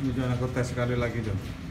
Ini jangan aku tes sekali lagi dong.